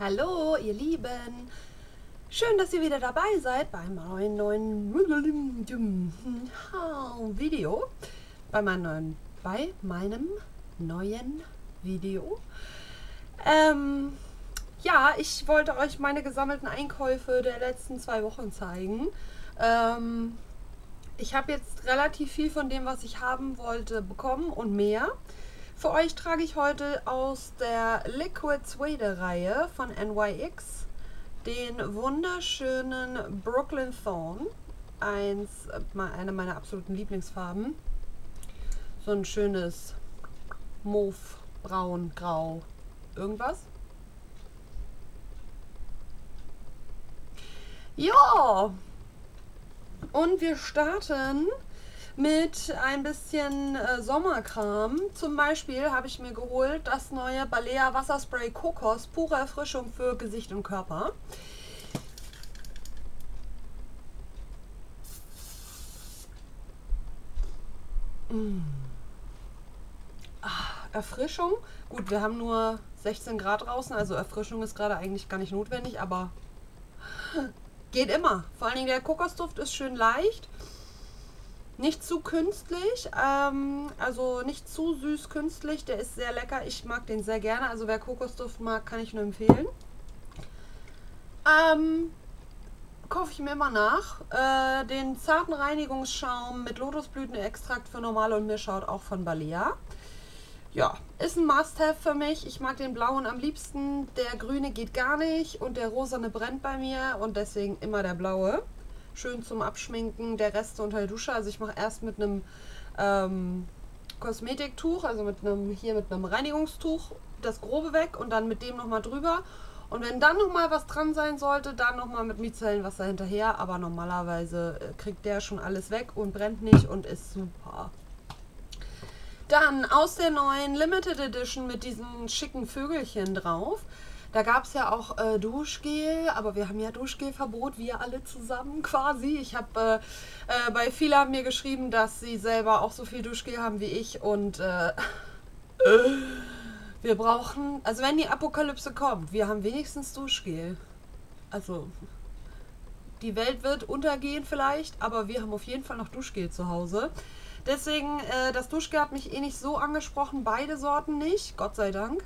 Hallo, ihr Lieben. Schön, dass ihr wieder dabei seid bei meinem neuen Video. Bei meinem neuen, bei meinem neuen Video. Ähm, ja, ich wollte euch meine gesammelten Einkäufe der letzten zwei Wochen zeigen. Ähm, ich habe jetzt relativ viel von dem, was ich haben wollte, bekommen und mehr. Für euch trage ich heute aus der Liquid Suede Reihe von NYX den wunderschönen Brooklyn Thorn. Eins, eine meiner absoluten Lieblingsfarben. So ein schönes Mauve, Braun, Grau, irgendwas. Ja, und wir starten mit ein bisschen äh, Sommerkram. Zum Beispiel habe ich mir geholt das neue Balea Wasserspray Kokos, pure Erfrischung für Gesicht und Körper. Mmh. Ah, Erfrischung. Gut, wir haben nur 16 Grad draußen, also Erfrischung ist gerade eigentlich gar nicht notwendig, aber geht immer. Vor allen Dingen der Kokosduft ist schön leicht. Nicht zu künstlich, ähm, also nicht zu süß künstlich. Der ist sehr lecker. Ich mag den sehr gerne. Also wer Kokosduft mag, kann ich nur empfehlen. Ähm, kaufe ich mir immer nach. Äh, den zarten Reinigungsschaum mit Lotusblütenextrakt für normale und Mischhaut auch von Balea. Ja, ist ein Must-Have für mich. Ich mag den blauen am liebsten. Der grüne geht gar nicht und der rosane brennt bei mir und deswegen immer der blaue schön zum Abschminken der Reste unter der Dusche. Also ich mache erst mit einem ähm, Kosmetiktuch, also mit einem hier mit einem Reinigungstuch das Grobe weg und dann mit dem nochmal drüber. Und wenn dann nochmal was dran sein sollte, dann nochmal mit Micellenwasser hinterher. Aber normalerweise äh, kriegt der schon alles weg und brennt nicht und ist super. Dann aus der neuen Limited Edition mit diesen schicken Vögelchen drauf da gab es ja auch äh, Duschgel, aber wir haben ja Duschgelverbot, wir alle zusammen quasi. Ich habe äh, äh, bei Fila mir geschrieben, dass sie selber auch so viel Duschgel haben wie ich und äh, wir brauchen, also wenn die Apokalypse kommt, wir haben wenigstens Duschgel. Also die Welt wird untergehen vielleicht, aber wir haben auf jeden Fall noch Duschgel zu Hause. Deswegen, äh, das Duschgel hat mich eh nicht so angesprochen, beide Sorten nicht, Gott sei Dank.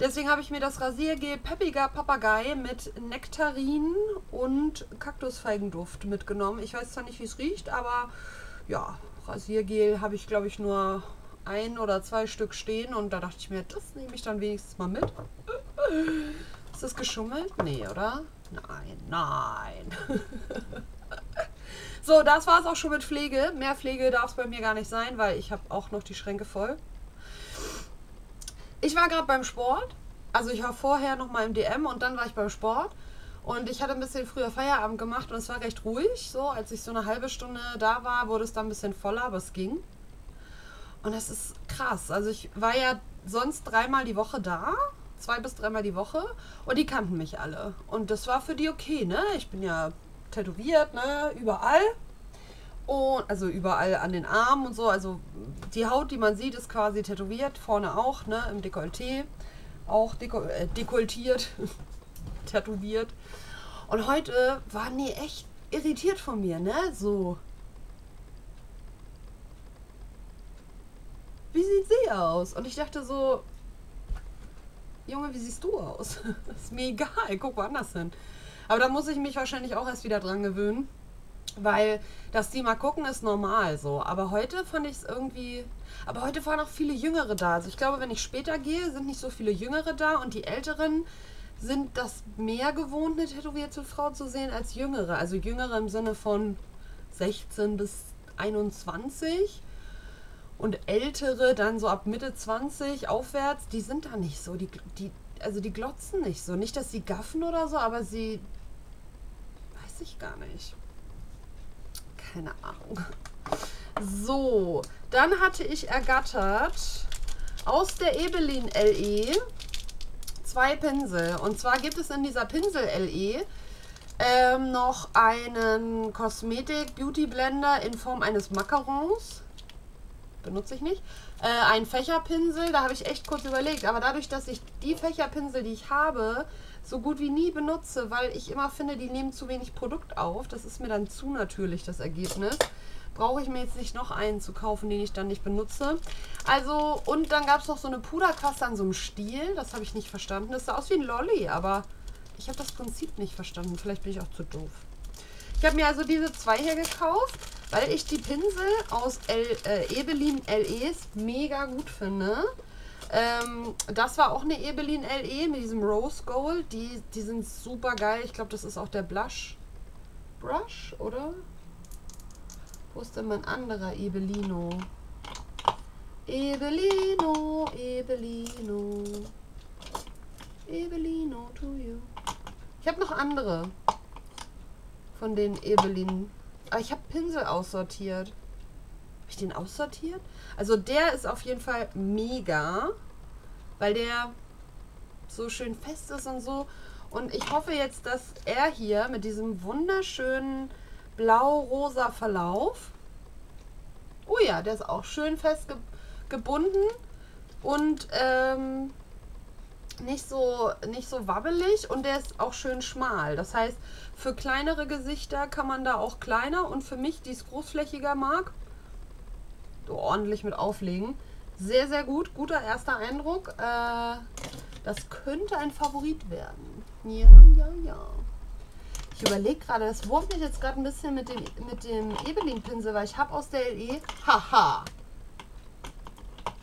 Deswegen habe ich mir das Rasiergel Peppiger Papagei mit Nektarin und Kaktusfeigenduft mitgenommen. Ich weiß zwar nicht, wie es riecht, aber ja, Rasiergel habe ich, glaube ich, nur ein oder zwei Stück stehen und da dachte ich mir, das nehme ich dann wenigstens mal mit. Ist das geschummelt? Nee, oder? Nein, nein. so, das war es auch schon mit Pflege. Mehr Pflege darf es bei mir gar nicht sein, weil ich habe auch noch die Schränke voll. Ich war gerade beim Sport. Also ich war vorher noch mal im DM und dann war ich beim Sport. Und ich hatte ein bisschen früher Feierabend gemacht und es war recht ruhig. So, als ich so eine halbe Stunde da war, wurde es dann ein bisschen voller, aber es ging. Und das ist krass. Also ich war ja sonst dreimal die Woche da. Zwei bis dreimal die Woche. Und die kannten mich alle. Und das war für die okay, ne? Ich bin ja tätowiert, ne? Überall. Und also überall an den Armen und so. Also die Haut, die man sieht, ist quasi tätowiert. Vorne auch, ne? Im Dekolleté. Auch deko äh, dekoltiert. tätowiert. Und heute waren die echt irritiert von mir, ne? So. Wie sieht sie aus? Und ich dachte so, Junge, wie siehst du aus? ist mir egal, guck woanders hin. Aber da muss ich mich wahrscheinlich auch erst wieder dran gewöhnen. Weil, dass die mal gucken, ist normal so. Aber heute fand ich es irgendwie. Aber heute waren auch viele Jüngere da. Also ich glaube, wenn ich später gehe, sind nicht so viele Jüngere da und die Älteren sind das mehr gewohnt, eine tätowierte Frau zu sehen als Jüngere. Also Jüngere im Sinne von 16 bis 21 und Ältere dann so ab Mitte 20 aufwärts, die sind da nicht so. Die, die, also die glotzen nicht so. Nicht, dass sie gaffen oder so, aber sie. Weiß ich gar nicht keine Ahnung. So, dann hatte ich ergattert aus der Ebelin LE zwei Pinsel. Und zwar gibt es in dieser Pinsel LE ähm, noch einen Kosmetik Beauty Blender in Form eines Macarons. benutze ich nicht. Äh, ein Fächerpinsel, da habe ich echt kurz überlegt. Aber dadurch, dass ich die Fächerpinsel, die ich habe, so gut wie nie benutze, weil ich immer finde, die nehmen zu wenig Produkt auf. Das ist mir dann zu natürlich, das Ergebnis. Brauche ich mir jetzt nicht noch einen zu kaufen, den ich dann nicht benutze. Also, und dann gab es noch so eine Puderquaste an so einem Stiel. Das habe ich nicht verstanden. Das sah aus wie ein Lolli, aber ich habe das Prinzip nicht verstanden. Vielleicht bin ich auch zu doof. Ich habe mir also diese zwei hier gekauft, weil ich die Pinsel aus L, äh, Ebelin LEs mega gut finde. Ähm, das war auch eine Ebelin LE mit diesem Rose Gold. Die, die sind super geil. Ich glaube, das ist auch der Blush Brush, oder? Wo ist denn mein anderer Ebelino? Ebelino, Ebelino. Ebelino to you. Ich habe noch andere von den Ebelin. Aber ich habe Pinsel aussortiert. Habe ich den aussortiert? Also der ist auf jeden Fall mega, weil der so schön fest ist und so. Und ich hoffe jetzt, dass er hier mit diesem wunderschönen blau-rosa Verlauf, oh ja, der ist auch schön fest ge gebunden und ähm, nicht so, nicht so wabbelig und der ist auch schön schmal. Das heißt, für kleinere Gesichter kann man da auch kleiner und für mich, die es großflächiger mag, ordentlich mit auflegen. Sehr, sehr gut. Guter erster Eindruck. Äh, das könnte ein Favorit werden. Ja, ja, ja. Ich überlege gerade, das wurmt mich jetzt gerade ein bisschen mit dem, mit dem Ebelin-Pinsel, weil ich habe aus der LE... Haha!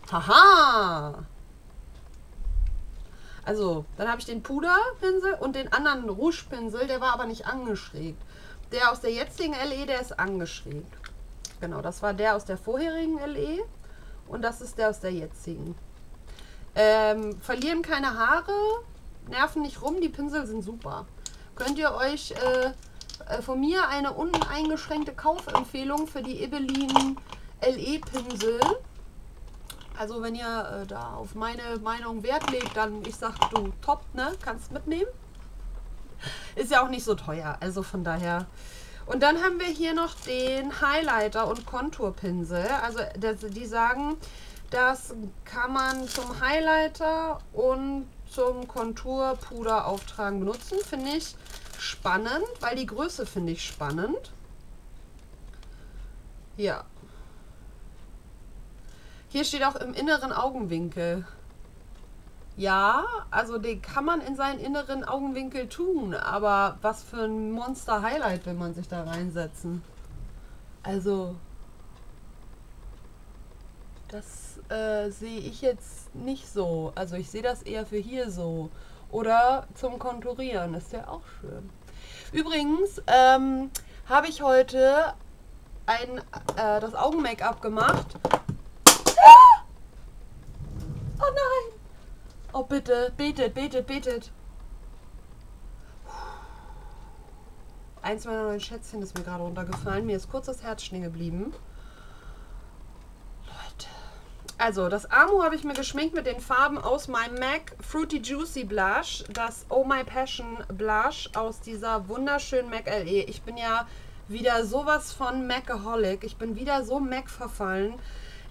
Haha! Also, dann habe ich den Puderpinsel und den anderen Rouge-Pinsel, der war aber nicht angeschrägt. Der aus der jetzigen LE, der ist angeschrägt. Genau, das war der aus der vorherigen LE und das ist der aus der jetzigen. Ähm, verlieren keine Haare, nerven nicht rum, die Pinsel sind super. Könnt ihr euch äh, äh von mir eine uneingeschränkte Kaufempfehlung für die Ebelin LE Pinsel. Also wenn ihr äh, da auf meine Meinung Wert legt, dann ich sag du top, ne? Kannst mitnehmen. Ist ja auch nicht so teuer, also von daher und dann haben wir hier noch den Highlighter und Konturpinsel. Also das, die sagen, das kann man zum Highlighter und zum Konturpuder auftragen benutzen. Finde ich spannend, weil die Größe finde ich spannend. Ja. Hier steht auch im inneren Augenwinkel. Ja, also den kann man in seinen inneren Augenwinkel tun, aber was für ein Monster-Highlight will man sich da reinsetzen? Also, das äh, sehe ich jetzt nicht so. Also ich sehe das eher für hier so. Oder zum Konturieren, ist ja auch schön. Übrigens ähm, habe ich heute ein, äh, das Augen-Make-up gemacht. Ah! Oh nein! Oh, bitte, betet, betet, betet. Eins meiner neuen Schätzchen ist mir gerade runtergefallen. Mir ist kurz das Herz stehen geblieben. Leute. Also, das Amu habe ich mir geschminkt mit den Farben aus meinem MAC Fruity Juicy Blush. Das Oh My Passion Blush aus dieser wunderschönen MAC LE. Ich bin ja wieder sowas von MACaholic. Ich bin wieder so MAC verfallen.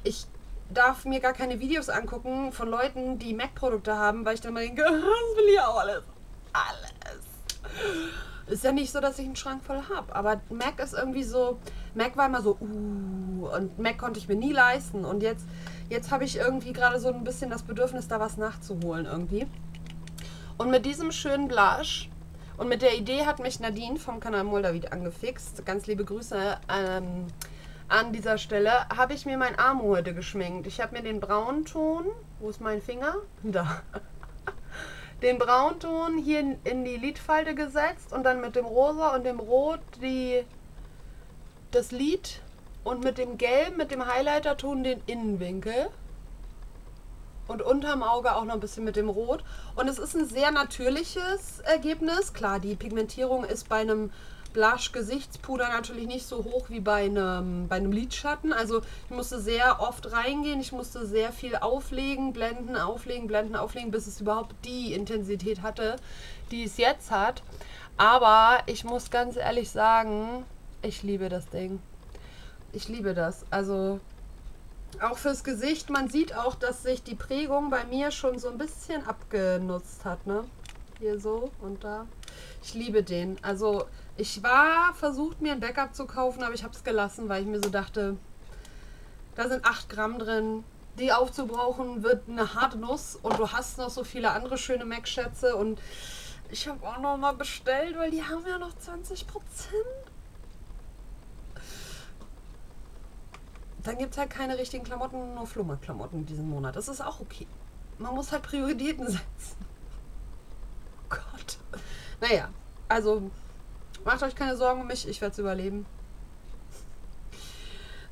Ich darf mir gar keine Videos angucken von Leuten, die Mac-Produkte haben, weil ich dann mal denke, das will ich auch alles. Alles. Ist ja nicht so, dass ich einen Schrank voll habe, aber Mac ist irgendwie so, Mac war immer so, uh, und Mac konnte ich mir nie leisten und jetzt, jetzt habe ich irgendwie gerade so ein bisschen das Bedürfnis, da was nachzuholen irgendwie. Und mit diesem schönen Blush und mit der Idee hat mich Nadine vom Kanal Moldavid angefixt. Ganz liebe Grüße. Ähm, an dieser Stelle habe ich mir mein Arm heute geschminkt. Ich habe mir den Braunton, wo ist mein Finger? Da. Den Braunton hier in die Lidfalte gesetzt und dann mit dem Rosa und dem Rot die, das Lid und mit dem Gelb, mit dem Highlighter-Ton den Innenwinkel. Und unterm Auge auch noch ein bisschen mit dem Rot. Und es ist ein sehr natürliches Ergebnis. Klar, die Pigmentierung ist bei einem Blush-Gesichtspuder natürlich nicht so hoch wie bei einem, bei einem Lidschatten. Also ich musste sehr oft reingehen, ich musste sehr viel auflegen, blenden, auflegen, blenden, auflegen, bis es überhaupt die Intensität hatte, die es jetzt hat. Aber ich muss ganz ehrlich sagen, ich liebe das Ding. Ich liebe das. Also Auch fürs Gesicht, man sieht auch, dass sich die Prägung bei mir schon so ein bisschen abgenutzt hat, ne? Hier so und da. Ich liebe den. Also, ich war versucht, mir ein Backup zu kaufen, aber ich habe es gelassen, weil ich mir so dachte, da sind 8 Gramm drin. Die aufzubrauchen wird eine harte Nuss und du hast noch so viele andere schöne Mac-Schätze und ich habe auch noch mal bestellt, weil die haben ja noch 20 Prozent. Dann gibt es halt keine richtigen Klamotten, nur Flummerklamotten diesen Monat. Das ist auch okay. Man muss halt Prioritäten setzen. Oh Gott. Naja, also macht euch keine Sorgen um mich, ich werde es überleben.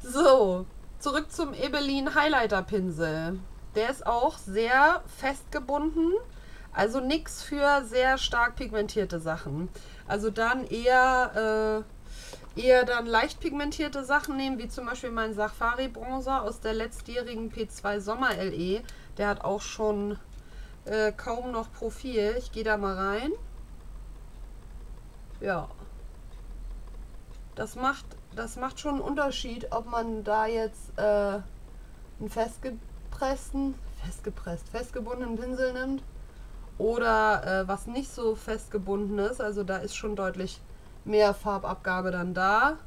So, zurück zum Ebelin Highlighter Pinsel. Der ist auch sehr festgebunden. Also nichts für sehr stark pigmentierte Sachen. Also dann eher, äh, eher dann leicht pigmentierte Sachen nehmen, wie zum Beispiel mein Safari Bronzer aus der letztjährigen P2 Sommer LE. Der hat auch schon äh, kaum noch Profil. Ich gehe da mal rein. Ja. Das macht, das macht schon einen Unterschied, ob man da jetzt äh, einen festgepressten, festgepresst, festgebundenen Pinsel nimmt oder äh, was nicht so festgebunden ist. Also da ist schon deutlich mehr Farbabgabe dann da.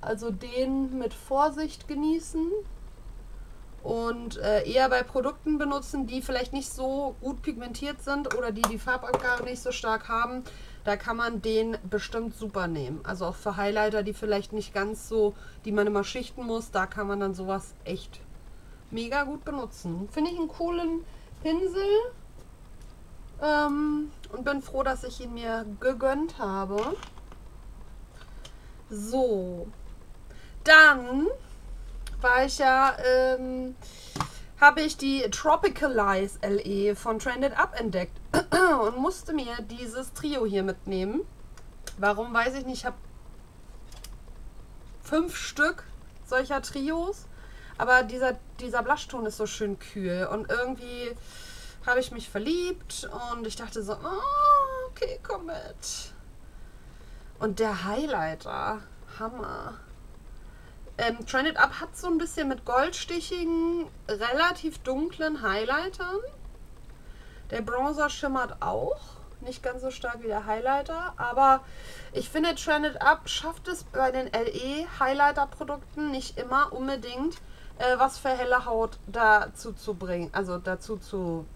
Also den mit Vorsicht genießen und äh, eher bei Produkten benutzen, die vielleicht nicht so gut pigmentiert sind oder die die Farbabgabe nicht so stark haben. Da kann man den bestimmt super nehmen. Also auch für Highlighter, die vielleicht nicht ganz so, die man immer schichten muss, da kann man dann sowas echt mega gut benutzen. Finde ich einen coolen Pinsel. Ähm, und bin froh, dass ich ihn mir gegönnt habe. So. Dann war ich ja, ähm, habe ich die Tropicalize LE von Trended Up entdeckt und musste mir dieses Trio hier mitnehmen. Warum weiß ich nicht. Ich habe fünf Stück solcher Trios. Aber dieser, dieser Blushton ist so schön kühl und irgendwie habe ich mich verliebt und ich dachte so, oh, okay, komm mit. Und der Highlighter, Hammer. Ähm, Trended Up hat so ein bisschen mit goldstichigen, relativ dunklen Highlightern. Der Bronzer schimmert auch. Nicht ganz so stark wie der Highlighter, aber ich finde, Trended Up schafft es bei den LE Highlighter Produkten nicht immer unbedingt äh, was für helle Haut dazu zu bringen, also dazu zu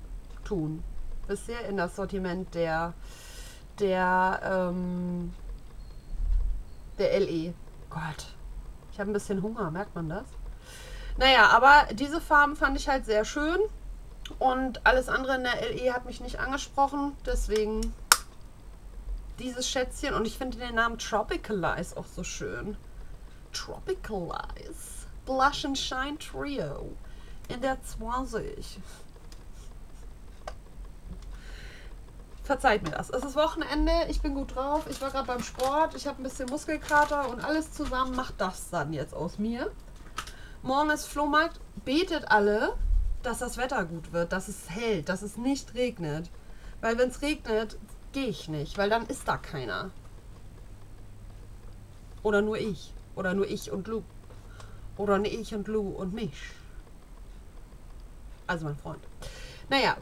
tun. Bisher in das Sortiment der, der, ähm, der LE. Gott, ich habe ein bisschen Hunger, merkt man das? Naja, aber diese Farben fand ich halt sehr schön. Und alles andere in der LE hat mich nicht angesprochen. Deswegen dieses Schätzchen. Und ich finde den Namen Tropicalize auch so schön. Tropicalize. Blush and Shine Trio. In der 20. Verzeiht mir das. Es ist Wochenende, ich bin gut drauf, ich war gerade beim Sport, ich habe ein bisschen Muskelkater und alles zusammen macht das dann jetzt aus mir. Morgen ist Flohmarkt, betet alle, dass das Wetter gut wird, dass es hält, dass es nicht regnet. Weil wenn es regnet, gehe ich nicht, weil dann ist da keiner. Oder nur ich. Oder nur ich und Lou. Oder nur ich und Lou und mich. Also mein Freund. Naja,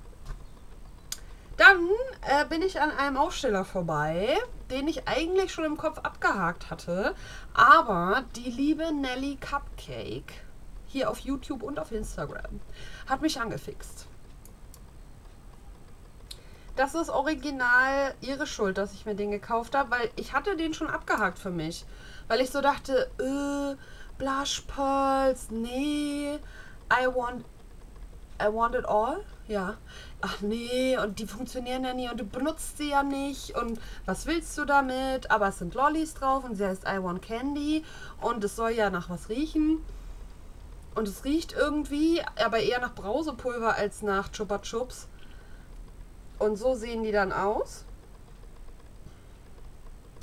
dann äh, bin ich an einem Aufsteller vorbei, den ich eigentlich schon im Kopf abgehakt hatte. Aber die liebe Nelly Cupcake hier auf YouTube und auf Instagram hat mich angefixt. Das ist original ihre Schuld, dass ich mir den gekauft habe, weil ich hatte den schon abgehakt für mich. Weil ich so dachte, äh, Blush Pearls, nee, I want, I want it all. Ja. Ach nee, und die funktionieren ja nie und du benutzt sie ja nicht und was willst du damit? Aber es sind Lollis drauf und sie heißt I Want Candy und es soll ja nach was riechen. Und es riecht irgendwie, aber eher nach Brausepulver als nach Chupa Chups. Und so sehen die dann aus.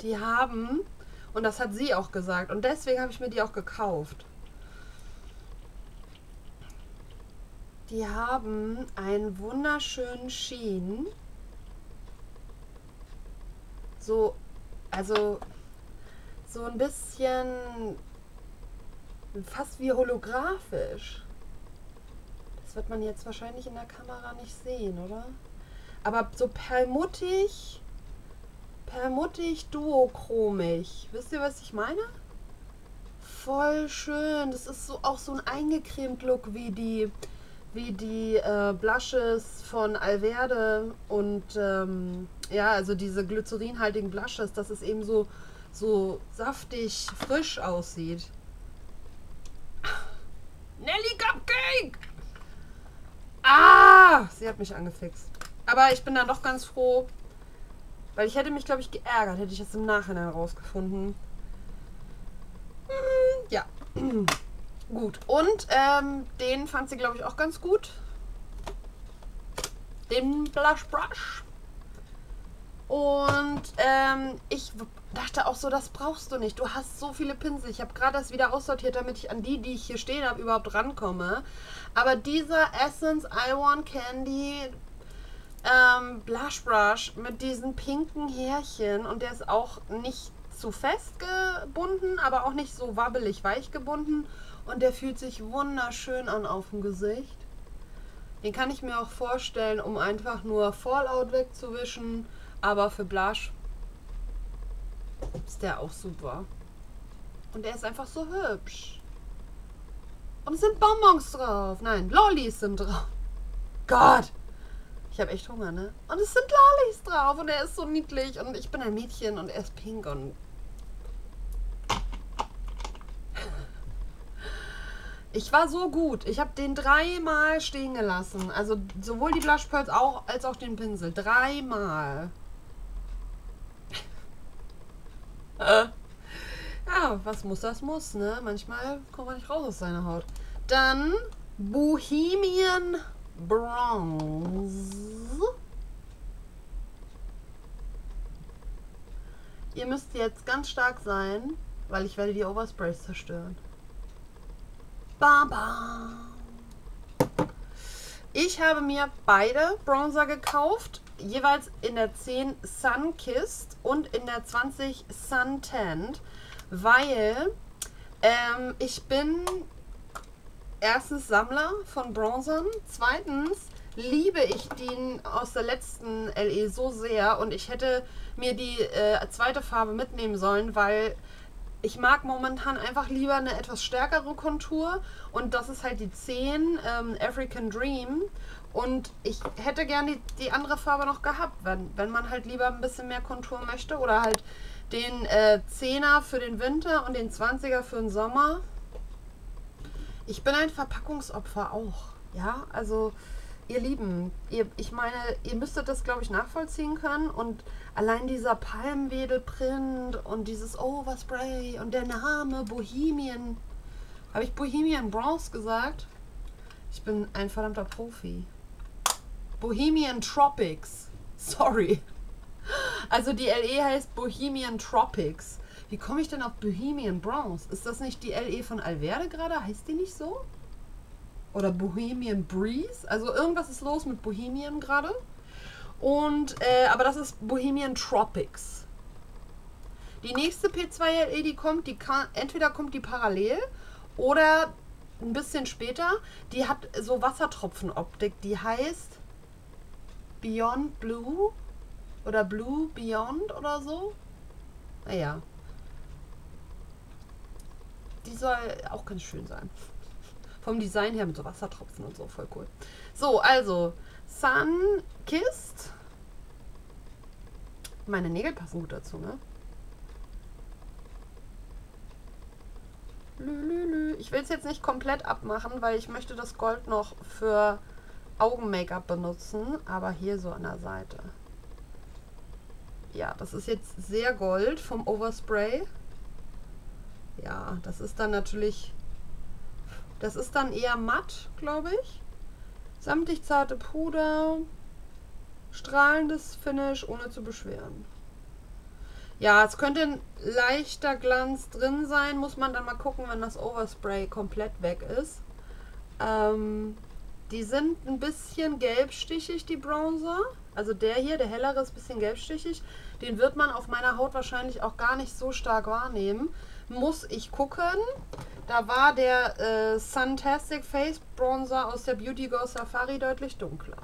Die haben, und das hat sie auch gesagt, und deswegen habe ich mir die auch gekauft. Die haben einen wunderschönen Sheen. So, also so ein bisschen fast wie holographisch. Das wird man jetzt wahrscheinlich in der Kamera nicht sehen, oder? Aber so perlmuttig, perlmuttig, duochromig. Wisst ihr, was ich meine? Voll schön. Das ist so auch so ein eingecremt Look wie die wie die äh, Blushes von Alverde und ähm, ja, also diese glycerinhaltigen Blushes, dass es eben so, so saftig frisch aussieht. Nelly Cupcake! Ah! Sie hat mich angefixt. Aber ich bin dann doch ganz froh, weil ich hätte mich, glaube ich, geärgert, hätte ich es im Nachhinein rausgefunden. Hm, ja. Gut. Und ähm, den fand sie, glaube ich, auch ganz gut. Den Blush Brush. Und ähm, ich dachte auch so, das brauchst du nicht. Du hast so viele Pinsel. Ich habe gerade das wieder aussortiert, damit ich an die, die ich hier stehen habe, überhaupt rankomme. Aber dieser Essence I Want Candy ähm, Blush Brush mit diesen pinken Härchen und der ist auch nicht zu fest gebunden, aber auch nicht so wabbelig weich gebunden und der fühlt sich wunderschön an auf dem Gesicht. Den kann ich mir auch vorstellen, um einfach nur Fallout wegzuwischen. Aber für Blush ist der auch super. Und der ist einfach so hübsch. Und es sind Bonbons drauf. Nein, Lollis sind drauf. Gott! Ich habe echt Hunger, ne? Und es sind Lollis drauf und er ist so niedlich und ich bin ein Mädchen und er ist pink und Ich war so gut. Ich habe den dreimal stehen gelassen. Also sowohl die Blush Pearls auch, als auch den Pinsel. Dreimal. Äh. Ja, was muss, das muss, ne? Manchmal kommt man nicht raus aus seiner Haut. Dann Bohemian Bronze. Ihr müsst jetzt ganz stark sein, weil ich werde die Oversprays zerstören. Bam. Ich habe mir beide Bronzer gekauft, jeweils in der 10 Sun Kissed und in der 20 Sun Tanned, weil ähm, ich bin erstens Sammler von Bronzern, zweitens liebe ich den aus der letzten LE so sehr und ich hätte mir die äh, zweite Farbe mitnehmen sollen, weil ich mag momentan einfach lieber eine etwas stärkere Kontur und das ist halt die 10 ähm, African Dream und ich hätte gerne die, die, andere Farbe noch gehabt, wenn, wenn man halt lieber ein bisschen mehr Kontur möchte oder halt den äh, 10er für den Winter und den 20er für den Sommer. Ich bin ein Verpackungsopfer auch, ja, also ihr Lieben, ihr, ich meine, ihr müsstet das, glaube ich, nachvollziehen können. Und allein dieser Palmwedelprint und dieses Overspray und der Name Bohemian. Habe ich Bohemian Bronze gesagt? Ich bin ein verdammter Profi. Bohemian Tropics. Sorry. Also die LE heißt Bohemian Tropics. Wie komme ich denn auf Bohemian Bronze? Ist das nicht die LE von Alverde gerade? Heißt die nicht so? Oder Bohemian Breeze. Also irgendwas ist los mit Bohemian gerade. Und, äh, aber das ist Bohemian Tropics. Die nächste P2LE, die kommt, die kann, entweder kommt die parallel oder ein bisschen später. Die hat so Wassertropfenoptik, die heißt Beyond Blue oder Blue Beyond oder so. Naja. Die soll auch ganz schön sein. Vom Design her mit so Wassertropfen und so, voll cool. So, also Sun Kissed. Meine Nägel passen gut dazu, ne? Ich will es jetzt nicht komplett abmachen, weil ich möchte das Gold noch für Augen-Make-up benutzen, aber hier so an der Seite. Ja, das ist jetzt sehr Gold vom Overspray. Ja, das ist dann natürlich das ist dann eher matt, glaube ich. Samtig zarte Puder. Strahlendes Finish, ohne zu beschweren. Ja, es könnte ein leichter Glanz drin sein. Muss man dann mal gucken, wenn das Overspray komplett weg ist. Ähm, die sind ein bisschen gelbstichig, die Bronzer. Also der hier, der hellere, ist ein bisschen gelbstichig. Den wird man auf meiner Haut wahrscheinlich auch gar nicht so stark wahrnehmen, muss ich gucken. Da war der äh, Suntastic Face Bronzer aus der Beauty Go Safari deutlich dunkler.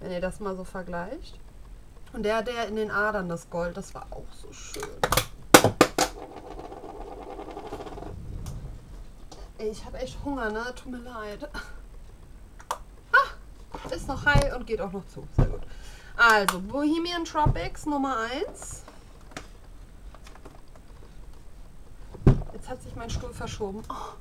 Wenn ihr das mal so vergleicht. Und der, der in den Adern, das Gold, das war auch so schön. Ich habe echt Hunger, ne? Tut mir leid. Ah, ist noch high und geht auch noch zu. Sehr gut. Also, Bohemian Tropics Nummer 1. hat sich mein Stuhl verschoben. Oh.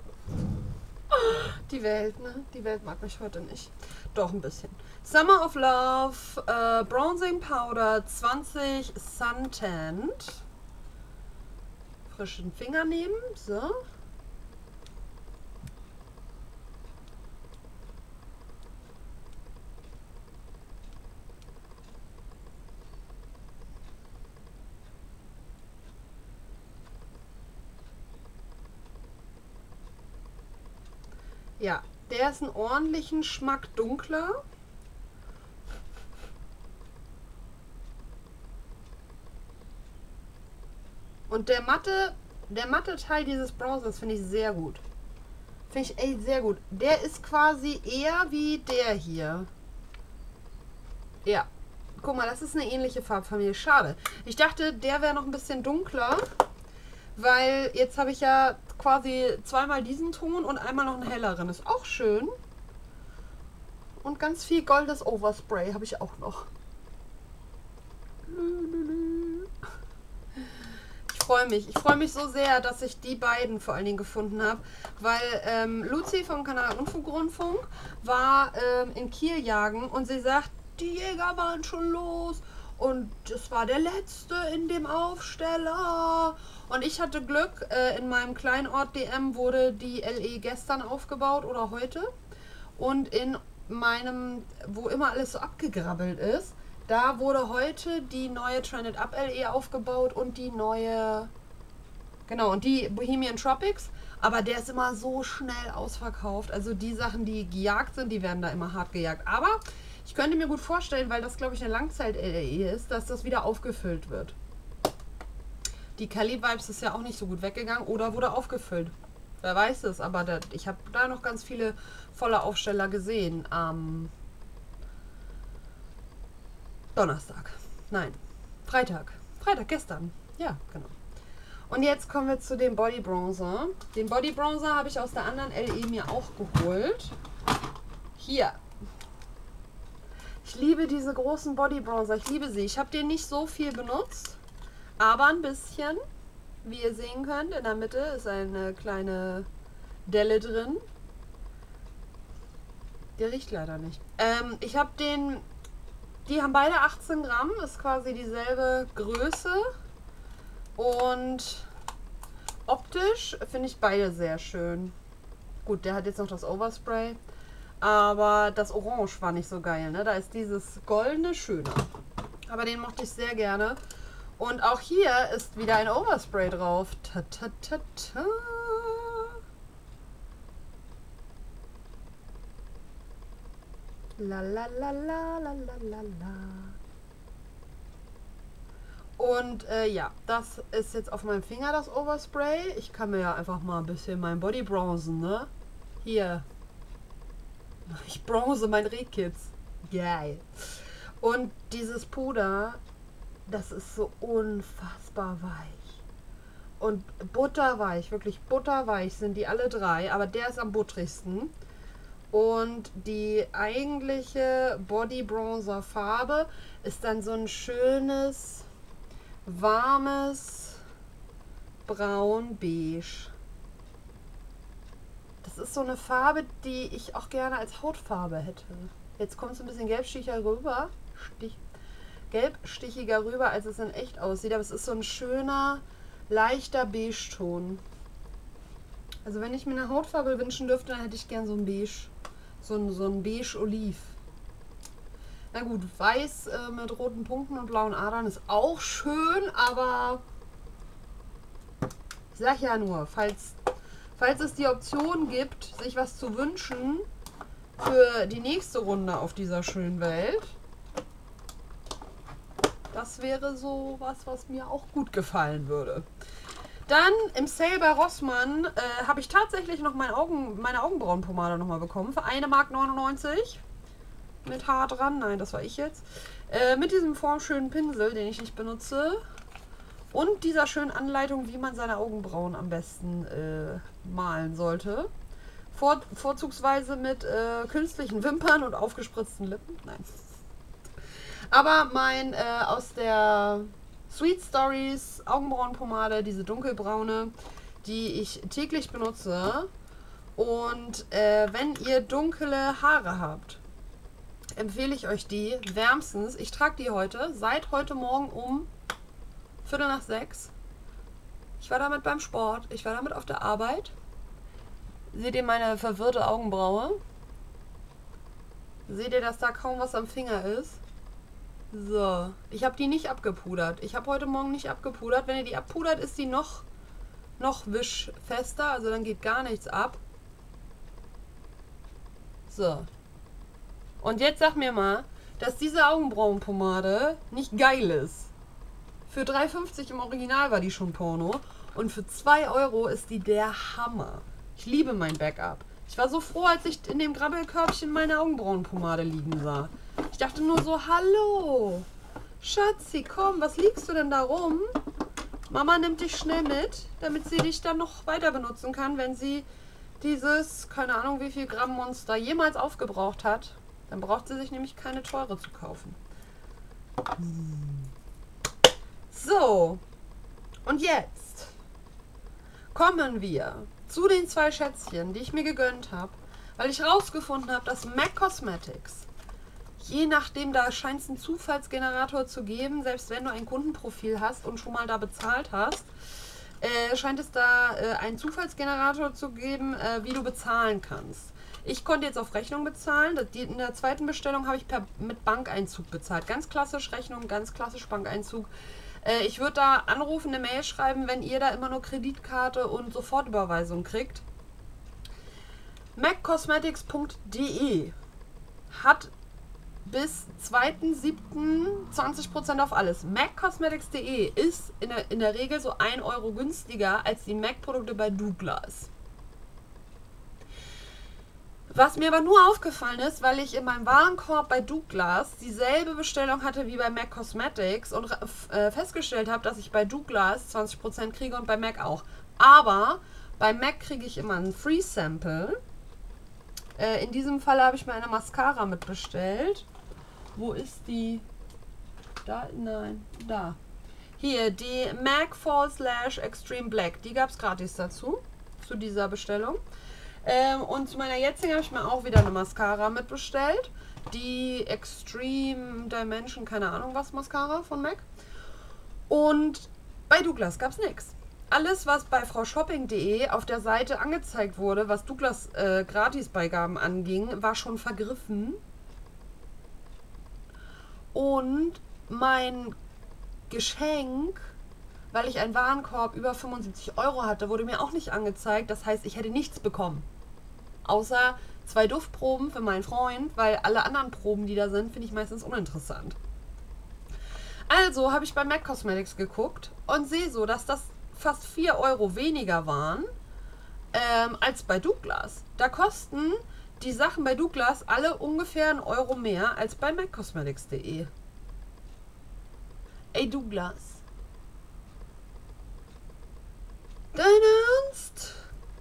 Die Welt, ne? Die Welt mag mich heute nicht. Doch ein bisschen. Summer of Love, äh, Bronzing Powder 20 Suntanned. Frischen Finger nehmen. So. Ja, der ist einen ordentlichen Schmack dunkler. Und der matte, der matte Teil dieses Bronzers finde ich sehr gut. Finde ich echt sehr gut. Der ist quasi eher wie der hier. Ja. Guck mal, das ist eine ähnliche Farbfamilie. Schade. Ich dachte, der wäre noch ein bisschen dunkler. Weil jetzt habe ich ja quasi zweimal diesen Ton und einmal noch einen helleren. Ist auch schön. Und ganz viel goldes Overspray habe ich auch noch. Ich freue mich. Ich freue mich so sehr, dass ich die beiden vor allen Dingen gefunden habe. Weil ähm, Luzi vom Kanal Unfug war ähm, in Kiel jagen und sie sagt, die Jäger waren schon los. Und es war der letzte in dem Aufsteller. Und ich hatte Glück, äh, in meinem kleinen Ort DM wurde die LE gestern aufgebaut oder heute. Und in meinem, wo immer alles so abgegrabbelt ist, da wurde heute die neue Trended Up LE aufgebaut und die neue, genau, und die Bohemian Tropics. Aber der ist immer so schnell ausverkauft. Also die Sachen, die gejagt sind, die werden da immer hart gejagt. Aber ich könnte mir gut vorstellen, weil das, glaube ich, eine Langzeit-LE ist, dass das wieder aufgefüllt wird. Die Kelly Vibes ist ja auch nicht so gut weggegangen oder wurde aufgefüllt. Wer weiß es, aber da, ich habe da noch ganz viele volle Aufsteller gesehen am Donnerstag. Nein, Freitag. Freitag, gestern. Ja, genau. Und jetzt kommen wir zu dem Body Bronzer. Den Body Bronzer habe ich aus der anderen LE mir auch geholt. Hier. Ich liebe diese großen Body Bronzer. Ich liebe sie. Ich habe den nicht so viel benutzt. Aber ein bisschen. Wie ihr sehen könnt, in der Mitte ist eine kleine Delle drin. Der riecht leider nicht. Ähm, ich habe den... Die haben beide 18 Gramm. Ist quasi dieselbe Größe. Und optisch finde ich beide sehr schön. Gut, der hat jetzt noch das Overspray. Aber das Orange war nicht so geil. Ne? Da ist dieses Goldene schöner. Aber den mochte ich sehr gerne. Und auch hier ist wieder ein Overspray drauf. Ta, ta, ta, ta. La la la la la la la. Und äh, ja, das ist jetzt auf meinem Finger das Overspray. Ich kann mir ja einfach mal ein bisschen mein Body bronzen, ne? Hier. Ich bronze mein Rehkitz. Geil. Und dieses Puder das ist so unfassbar weich. Und butterweich, wirklich butterweich sind die alle drei, aber der ist am buttrigsten. Und die eigentliche Body Bronzer Farbe ist dann so ein schönes, warmes Braun-Beige. Das ist so eine Farbe, die ich auch gerne als Hautfarbe hätte. Jetzt kommt es ein bisschen gelbsticher rüber. Stich, gelbstichiger rüber, als es in echt aussieht. Aber es ist so ein schöner, leichter Beige-Ton. Also wenn ich mir eine Hautfarbe wünschen dürfte, dann hätte ich gern so ein Beige. So ein, so ein Beige-Oliv. Na gut, weiß äh, mit roten Punkten und blauen Adern ist auch schön, aber ich sag ja nur, falls, falls es die Option gibt, sich was zu wünschen für die nächste Runde auf dieser schönen Welt, das wäre so was, was mir auch gut gefallen würde. Dann im Sale bei Rossmann äh, habe ich tatsächlich noch meine, Augen, meine Augenbrauenpomade nochmal bekommen für 1,99 Mark. Mit Haar dran. Nein, das war ich jetzt. Äh, mit diesem formschönen Pinsel, den ich nicht benutze. Und dieser schönen Anleitung, wie man seine Augenbrauen am besten äh, malen sollte. Vor, vorzugsweise mit äh, künstlichen Wimpern und aufgespritzten Lippen. Nein. Aber mein äh, aus der Sweet Stories Augenbrauenpomade, diese dunkelbraune, die ich täglich benutze. Und äh, wenn ihr dunkle Haare habt, empfehle ich euch die wärmstens. Ich trage die heute, seit heute Morgen um Viertel nach sechs. Ich war damit beim Sport, ich war damit auf der Arbeit. Seht ihr meine verwirrte Augenbraue? Seht ihr, dass da kaum was am Finger ist? So, ich habe die nicht abgepudert. Ich habe heute Morgen nicht abgepudert. Wenn ihr die abpudert, ist die noch, noch wischfester. Also dann geht gar nichts ab. So. Und jetzt sag mir mal, dass diese Augenbrauenpomade nicht geil ist. Für 3,50 im Original war die schon Porno. Und für 2 Euro ist die der Hammer. Ich liebe mein Backup. Ich war so froh, als ich in dem Grabbelkörbchen meine Augenbrauenpomade liegen sah. Ich dachte nur so, hallo. Schatzi, komm, was liegst du denn da rum? Mama nimmt dich schnell mit, damit sie dich dann noch weiter benutzen kann, wenn sie dieses, keine Ahnung wie viel Gramm Monster jemals aufgebraucht hat. Dann braucht sie sich nämlich keine teure zu kaufen. So, und jetzt kommen wir zu den zwei Schätzchen, die ich mir gegönnt habe, weil ich rausgefunden habe, dass MAC Cosmetics, je nachdem, da scheint es einen Zufallsgenerator zu geben, selbst wenn du ein Kundenprofil hast und schon mal da bezahlt hast, äh, scheint es da äh, einen Zufallsgenerator zu geben, äh, wie du bezahlen kannst. Ich konnte jetzt auf Rechnung bezahlen. In der zweiten Bestellung habe ich per, mit Bankeinzug bezahlt. Ganz klassisch Rechnung, ganz klassisch Bankeinzug. Äh, ich würde da anrufen, eine Mail schreiben, wenn ihr da immer nur Kreditkarte und Sofortüberweisung kriegt. MacCosmetics.de hat bis 2.7. 20% auf alles. MacCosmetics.de ist in der, in der Regel so 1 Euro günstiger als die Mac-Produkte bei Douglas. Was mir aber nur aufgefallen ist, weil ich in meinem Warenkorb bei Douglas dieselbe Bestellung hatte wie bei MAC Cosmetics und äh, festgestellt habe, dass ich bei Douglas 20% kriege und bei MAC auch. Aber bei MAC kriege ich immer ein Free Sample. Äh, in diesem Fall habe ich mir eine Mascara mitbestellt. Wo ist die? Da? Nein, da. Hier, die MAC False Lash Extreme Black. Die gab es gratis dazu, zu dieser Bestellung. Ähm, und zu meiner jetzigen habe ich mir auch wieder eine Mascara mitbestellt. Die Extreme Dimension, keine Ahnung was, Mascara von MAC. Und bei Douglas gab es nichts. Alles, was bei fraushopping.de auf der Seite angezeigt wurde, was Douglas äh, Gratisbeigaben anging, war schon vergriffen. Und mein Geschenk weil ich einen Warenkorb über 75 Euro hatte, wurde mir auch nicht angezeigt. Das heißt, ich hätte nichts bekommen. Außer zwei Duftproben für meinen Freund, weil alle anderen Proben, die da sind, finde ich meistens uninteressant. Also habe ich bei MAC Cosmetics geguckt und sehe so, dass das fast 4 Euro weniger waren ähm, als bei Douglas. Da kosten die Sachen bei Douglas alle ungefähr einen Euro mehr als bei MacCosmetics.de. Ey Douglas. Dein Ernst?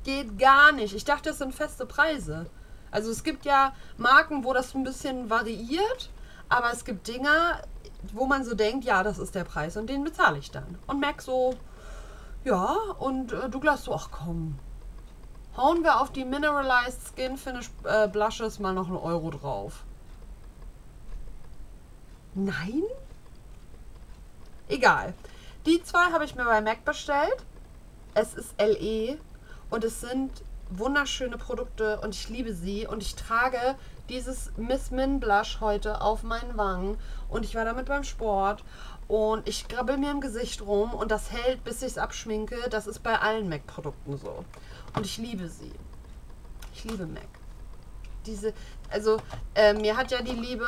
Geht gar nicht. Ich dachte, das sind feste Preise. Also es gibt ja Marken, wo das ein bisschen variiert, aber es gibt Dinger, wo man so denkt, ja, das ist der Preis und den bezahle ich dann. Und merk so, ja, und äh, Douglas so, ach komm, hauen wir auf die Mineralized Skin Finish äh, Blushes mal noch einen Euro drauf. Nein? Egal. Die zwei habe ich mir bei MAC bestellt. Es ist LE und es sind wunderschöne Produkte und ich liebe sie und ich trage dieses Miss Min Blush heute auf meinen Wangen und ich war damit beim Sport und ich grabbel mir im Gesicht rum und das hält, bis ich es abschminke. Das ist bei allen MAC-Produkten so. Und ich liebe sie. Ich liebe MAC. Diese, also äh, mir hat ja die liebe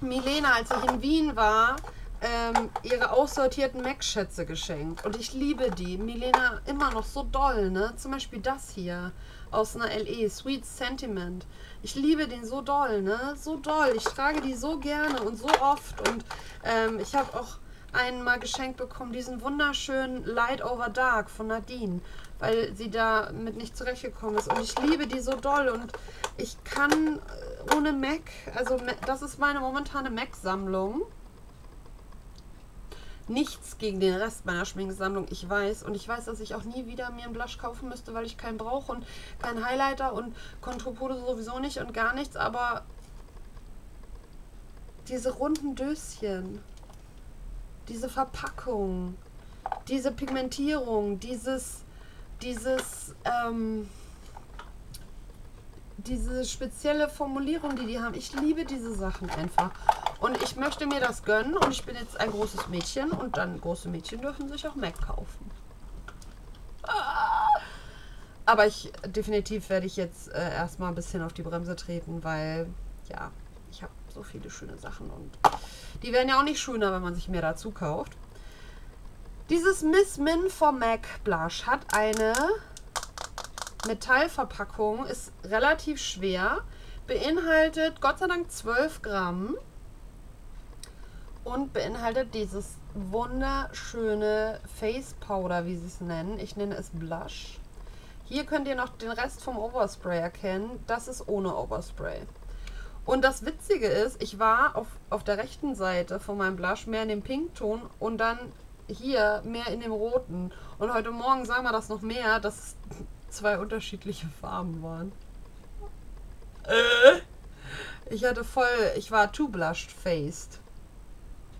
Milena, als ich in Wien war, ähm, ihre aussortierten Mac-Schätze geschenkt. Und ich liebe die. Milena immer noch so doll, ne? Zum Beispiel das hier aus einer LE, Sweet Sentiment. Ich liebe den so doll, ne? So doll. Ich trage die so gerne und so oft. Und ähm, ich habe auch einen mal geschenkt bekommen, diesen wunderschönen Light Over Dark von Nadine, weil sie damit nicht zurechtgekommen ist. Und ich liebe die so doll und ich kann ohne Mac, also das ist meine momentane Mac-Sammlung. Nichts gegen den Rest meiner Schminksammlung, ich weiß. Und ich weiß, dass ich auch nie wieder mir einen Blush kaufen müsste, weil ich keinen brauche und keinen Highlighter und Konturpuder sowieso nicht und gar nichts. Aber diese runden Döschen, diese Verpackung, diese Pigmentierung, dieses, dieses, ähm, diese spezielle Formulierung, die die haben. Ich liebe diese Sachen einfach. Und ich möchte mir das gönnen und ich bin jetzt ein großes Mädchen und dann große Mädchen dürfen sich auch Mac kaufen. Ah. Aber ich definitiv werde ich jetzt äh, erstmal ein bisschen auf die Bremse treten, weil ja, ich habe so viele schöne Sachen und die werden ja auch nicht schöner, wenn man sich mehr dazu kauft. Dieses Miss Min vom MAC Blush hat eine Metallverpackung, ist relativ schwer, beinhaltet Gott sei Dank 12 Gramm und beinhaltet dieses wunderschöne Face Powder, wie sie es nennen. Ich nenne es Blush. Hier könnt ihr noch den Rest vom Overspray erkennen. Das ist ohne Overspray. Und das Witzige ist, ich war auf, auf der rechten Seite von meinem Blush mehr in dem Pinkton und dann hier mehr in dem Roten. Und heute Morgen sah man das noch mehr, dass es zwei unterschiedliche Farben waren. Äh. Ich hatte voll, ich war too blushed faced.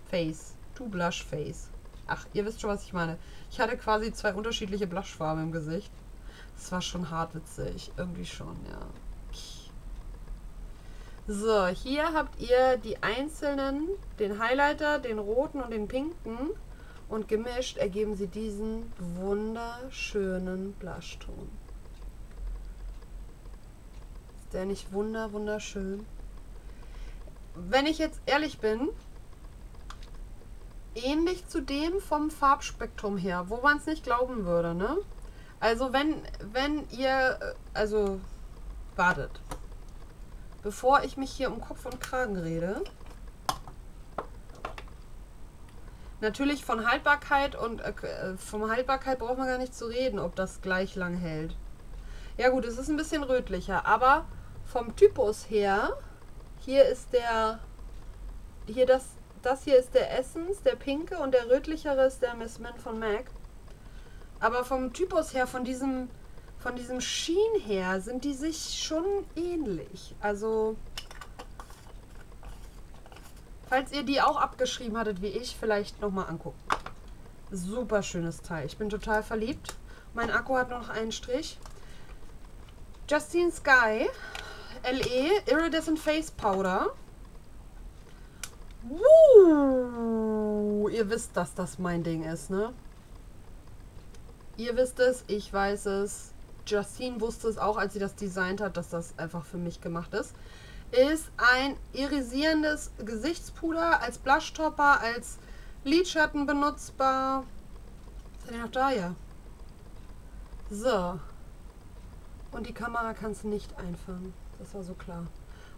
Face. Too blush face. Ach, ihr wisst schon, was ich meine. Ich hatte quasi zwei unterschiedliche Blushfarben im Gesicht. Das war schon hart witzig. Irgendwie schon, ja. So, hier habt ihr die einzelnen, den Highlighter, den roten und den pinken. Und gemischt ergeben sie diesen wunderschönen Blushton. Der nicht wunder, wunderschön? Wenn ich jetzt ehrlich bin, ähnlich zu dem vom Farbspektrum her, wo man es nicht glauben würde, ne? Also wenn, wenn ihr, äh, also wartet bevor ich mich hier um Kopf und Kragen rede. Natürlich von Haltbarkeit und äh, äh, vom Haltbarkeit braucht man gar nicht zu reden, ob das gleich lang hält. Ja gut, es ist ein bisschen rötlicher, aber vom Typus her, hier ist der, hier das, das hier ist der Essence, der pinke und der rötlichere ist der Miss Mint von MAC. Aber vom Typus her, von diesem von diesem Schien her sind die sich schon ähnlich. Also, falls ihr die auch abgeschrieben hattet wie ich, vielleicht nochmal angucken. Super schönes Teil. Ich bin total verliebt. Mein Akku hat noch einen Strich. Justine Sky LE Iridescent Face Powder. Uh, ihr wisst, dass das mein Ding ist, ne? Ihr wisst es, ich weiß es. Justine wusste es auch, als sie das designt hat, dass das einfach für mich gemacht ist. Ist ein irisierendes Gesichtspuder als Blushtopper, als Lidschatten benutzbar. Ist der noch da? Ja. So. Und die Kamera kann es nicht einfangen. Das war so klar.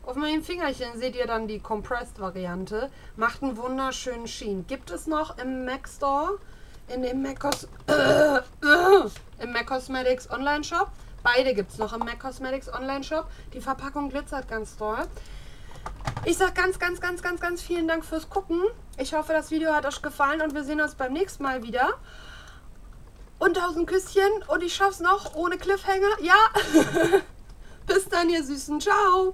Auf meinem Fingerchen seht ihr dann die Compressed-Variante. Macht einen wunderschönen Sheen. Gibt es noch im Mac Store in dem Mac, Cos äh, äh, im Mac Cosmetics Online Shop. Beide gibt es noch im Mac Cosmetics Online Shop. Die Verpackung glitzert ganz toll. Ich sage ganz, ganz, ganz, ganz, ganz vielen Dank fürs Gucken. Ich hoffe, das Video hat euch gefallen und wir sehen uns beim nächsten Mal wieder. Und tausend Küsschen und ich schaff's noch ohne Cliffhanger. Ja! Bis dann, ihr Süßen. Ciao!